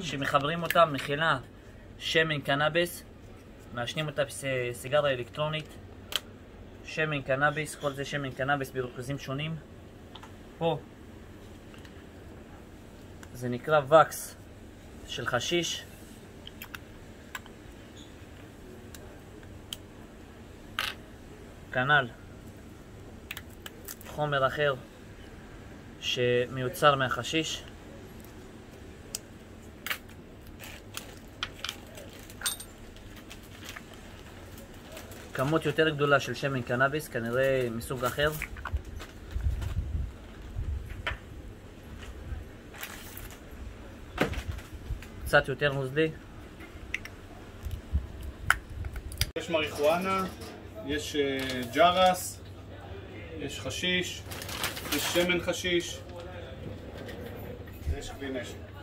שמחברים אותה מכילה שמן קנאביס, מעשנים אותה בסיגריה אלקטרונית, שמן קנאביס, כל זה שמן קנאביס בריכוזים שונים. פה זה נקרא וקס של חשיש. כנ"ל חומר אחר שמיוצר מהחשיש. כמות יותר גדולה של שמן קנאביס, כנראה מסוג אחר. קצת יותר נוזלי. יש מריחואנה, יש אה, ג'רס, יש חשיש, יש שמן חשיש, ויש כלי נשק.